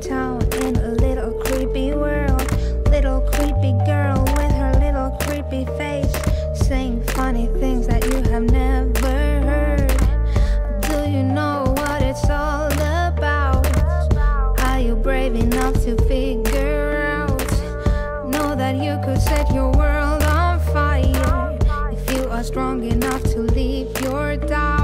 town in a little creepy world. Little creepy girl with her little creepy face, saying funny things that you have never heard. Do you know what it's all about? Are you brave enough to figure out? Know that you could set your world on fire if you are strong enough to leave your doubt.